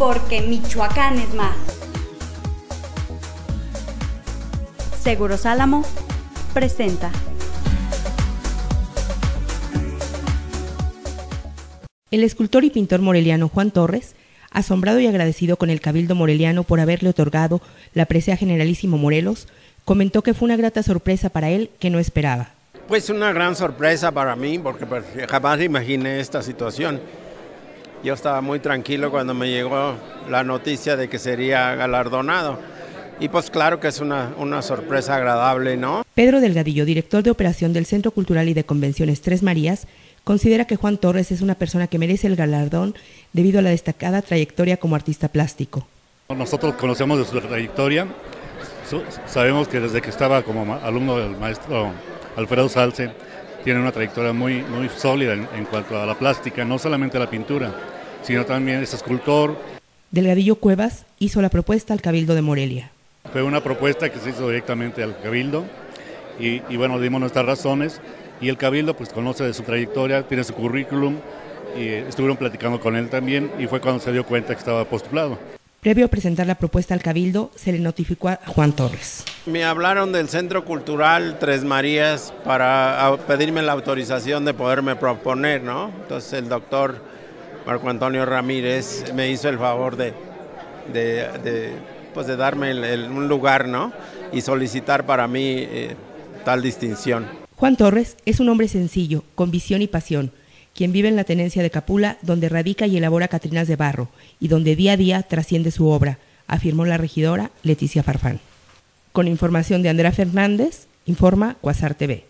porque Michoacán es más. Seguros Álamo presenta. El escultor y pintor moreliano Juan Torres, asombrado y agradecido con el Cabildo Moreliano por haberle otorgado la presea Generalísimo Morelos, comentó que fue una grata sorpresa para él que no esperaba. Pues una gran sorpresa para mí, porque pues, jamás imaginé esta situación. Yo estaba muy tranquilo cuando me llegó la noticia de que sería galardonado. Y pues claro que es una, una sorpresa agradable, ¿no? Pedro Delgadillo, director de operación del Centro Cultural y de Convenciones Tres Marías, considera que Juan Torres es una persona que merece el galardón debido a la destacada trayectoria como artista plástico. Nosotros conocemos de su trayectoria, sabemos que desde que estaba como alumno del maestro Alfredo Salce tiene una trayectoria muy, muy sólida en, cuanto a la plástica, no solamente la pintura, sino también es escultor. Delgadillo Cuevas hizo la propuesta al Cabildo de Morelia. Fue una propuesta que se hizo directamente al Cabildo y, y bueno, dimos nuestras razones y el Cabildo pues conoce de su trayectoria, tiene su currículum y estuvieron platicando con él también y fue cuando se dio cuenta que estaba postulado. Previo a presentar la propuesta al Cabildo, se le notificó a Juan Torres. Me hablaron del Centro Cultural Tres Marías para pedirme la autorización de poderme proponer, ¿no? Entonces el doctor Marco Antonio Ramírez me hizo el favor de, de, pues de darme un lugar, ¿no? Y solicitar para mí eh, tal distinción. Juan Torres es un hombre sencillo, con visión y pasión, quien vive en la tenencia de Capula, donde radica y elabora Catrinas de Barro, y donde día a día trasciende su obra, afirmó la regidora Leticia Farfán. Con información de Andrea Fernández, informa Cuasar TV.